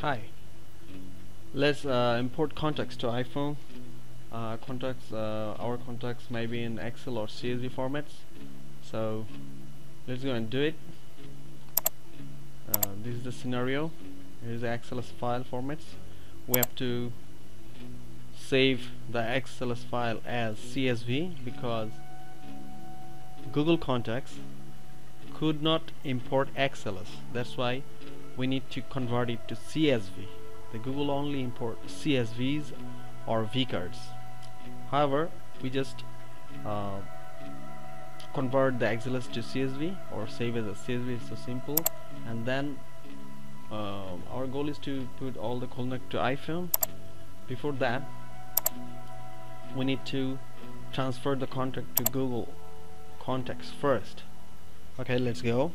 Hi. Let's uh, import contacts to iPhone. Uh, contacts, uh, our contacts may be in Excel or CSV formats. So let's go and do it. Uh, this is the scenario. It is XLS file formats. We have to save the XLS file as CSV because Google Contacts could not import XLS. That's why we need to convert it to CSV the Google only import CSVs or vcards however we just uh, convert the XLS to CSV or save as a CSV it's so simple. And then uh, our goal is to put all the connect to iPhone. Before that we need to transfer the contact to Google contacts first. Okay let's go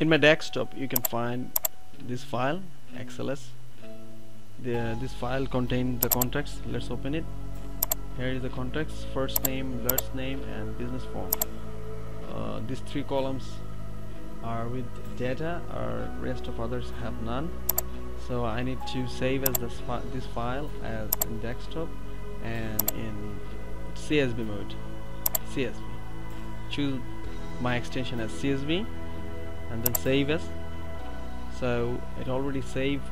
in my desktop you can find this file XLS the, this file contains the contacts. Let's open it. Here is the contacts first name last name and business form. Uh, these three columns are with data. Or rest of others have none. So I need to save as this, fi this file as in desktop and in CSV mode. CSV choose my extension as CSV and then save as so it already saved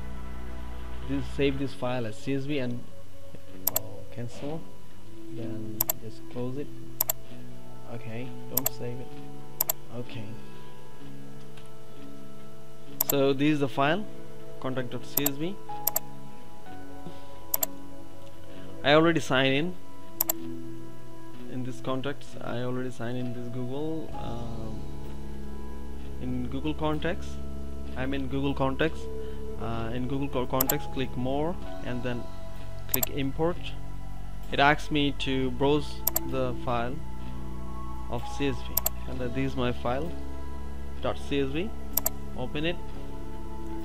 this save this file as CSV and uh, cancel. Then just close it. Okay don't save it. Okay. So this is the file contact.csv I already signed in in this contacts. I already signed in this Google um, in Google Contacts. I'm in Google Contacts. Uh, in Google Contacts click more and then click import. It asks me to browse the file of CSV and uh, this is my file .csv open it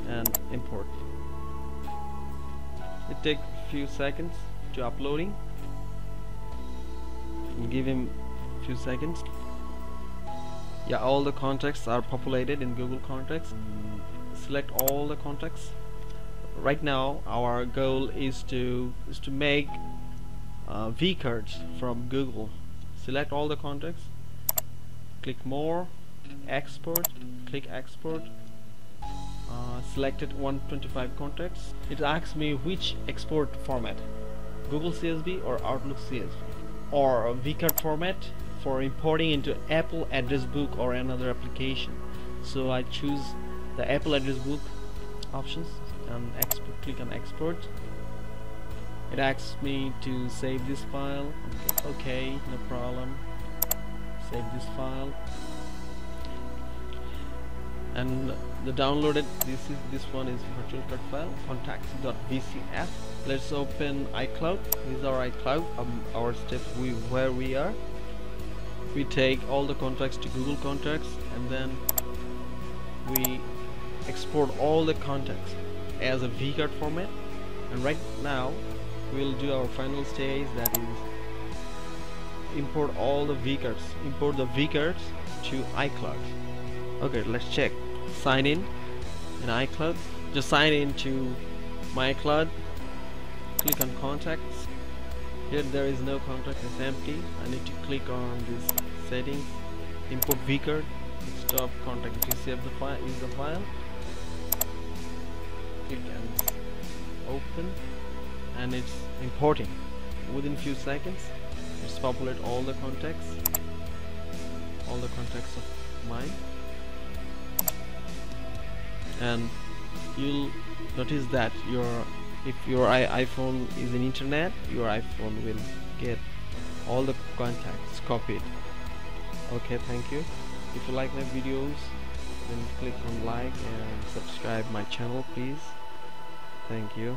and import. It takes a few seconds to uploading. Give him few seconds yeah all the contacts are populated in Google Contacts select all the contacts right now our goal is to is to make uh, cards from Google. Select all the contacts click more. Export. Click export. Uh, selected 125 contacts it asks me which export format. Google CSV or Outlook CSV or vcard format for importing into Apple address book or another application. So I choose the Apple address book options and click on export. It asks me to save this file. Okay, no problem. Save this file. And the downloaded this is this one is virtual card file contacts.vcf let's open iCloud. Is our iCloud um, our steps we where we are we take all the contacts to Google Contacts and then we export all the contacts as a vcard format. And right now we'll do our final stage that is import all the vcards import the vcards to iCloud. Okay let's check. Sign in in iCloud. Just sign in to my iCloud. Click on contacts here there is no contact it's empty. I need to click on this settings. Import vcard stop contact. Save the file is the file? Click and open. And it's importing. Within few seconds it's populate all the contacts. All the contacts of mine. And you'll notice that your if your iPhone is in internet your iPhone will get all the contacts copied. Okay thank you. If you like my videos then click on like and subscribe my channel please. Thank you